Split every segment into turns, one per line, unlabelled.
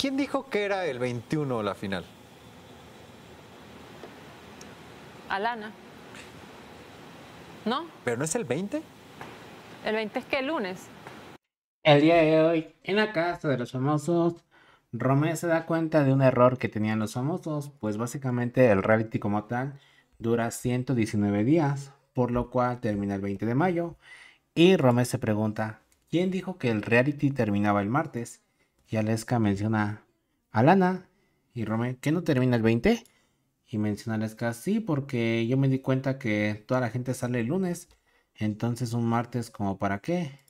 ¿Quién dijo que era el 21 la final?
Alana. ¿No?
¿Pero no es el 20?
El 20 es que el lunes.
El día de hoy, en la casa de los famosos, Romeo se da cuenta de un error que tenían los famosos, pues básicamente el reality como tal dura 119 días, por lo cual termina el 20 de mayo, y Romeo se pregunta, ¿quién dijo que el reality terminaba el martes? Y Aleska menciona a Lana, y Romeo, ¿qué no termina el 20? Y menciona Aleska, sí, porque yo me di cuenta que toda la gente sale el lunes, entonces un martes como para qué?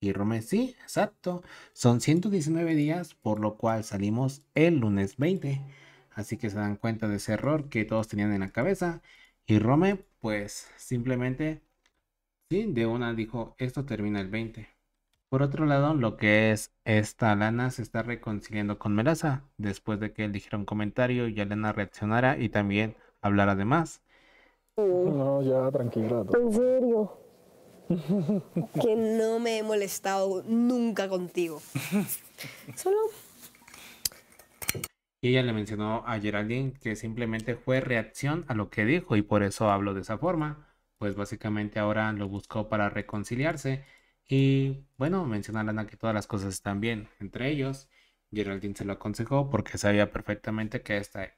Y Rome, sí, exacto. Son 119 días, por lo cual salimos el lunes 20. Así que se dan cuenta de ese error que todos tenían en la cabeza. Y Rome, pues simplemente, sí, de una dijo, esto termina el 20. Por otro lado, lo que es esta Lana se está reconciliando con Meraza después de que él dijera un comentario y Lana reaccionara y también hablara de más.
No, ya, tranquila.
En serio. que no me he molestado nunca contigo. Solo.
Y ella le mencionó a Geraldine que simplemente fue reacción a lo que dijo y por eso habló de esa forma. Pues básicamente ahora lo buscó para reconciliarse. Y bueno, menciona a Lana que todas las cosas están bien entre ellos. Geraldine se lo aconsejó porque sabía perfectamente que a esta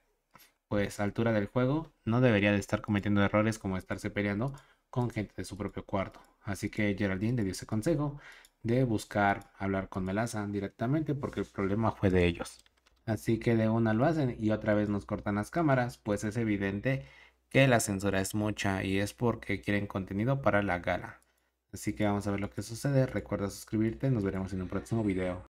pues altura del juego no debería de estar cometiendo errores como estarse peleando con gente de su propio cuarto. Así que Geraldine le dio ese consejo de buscar hablar con Melaza directamente porque el problema fue de ellos. Así que de una lo hacen y otra vez nos cortan las cámaras, pues es evidente que la censura es mucha y es porque quieren contenido para la gala. Así que vamos a ver lo que sucede. Recuerda suscribirte, nos veremos en un próximo video.